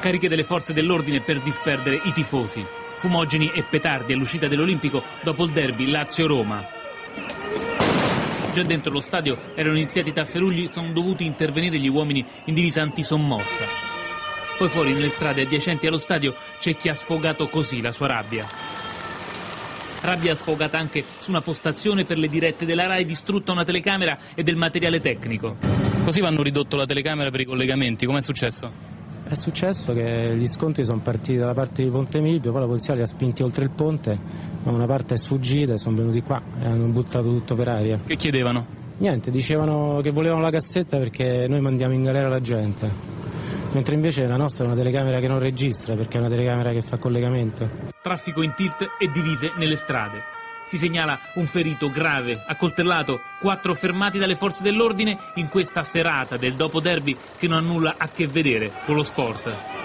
Cariche delle forze dell'ordine per disperdere i tifosi. Fumogeni e petardi all'uscita dell'Olimpico dopo il derby Lazio-Roma. Già dentro lo stadio erano iniziati i tafferugli, sono dovuti intervenire gli uomini in divisa antisommossa. Poi fuori nelle strade adiacenti allo stadio c'è chi ha sfogato così la sua rabbia. Rabbia sfogata anche su una postazione per le dirette della RAI, distrutta una telecamera e del materiale tecnico. Così vanno ridotto la telecamera per i collegamenti, com'è successo? È successo che gli scontri sono partiti dalla parte di Ponte Milvio, poi la polizia li ha spinti oltre il ponte, ma una parte è sfuggita e sono venuti qua e hanno buttato tutto per aria. Che chiedevano? Niente, dicevano che volevano la cassetta perché noi mandiamo in galera la gente, mentre invece la nostra è una telecamera che non registra perché è una telecamera che fa collegamento. Traffico in tilt e divise nelle strade. Si segnala un ferito grave, accoltellato, quattro fermati dalle forze dell'ordine in questa serata del dopo derby che non ha nulla a che vedere con lo sport.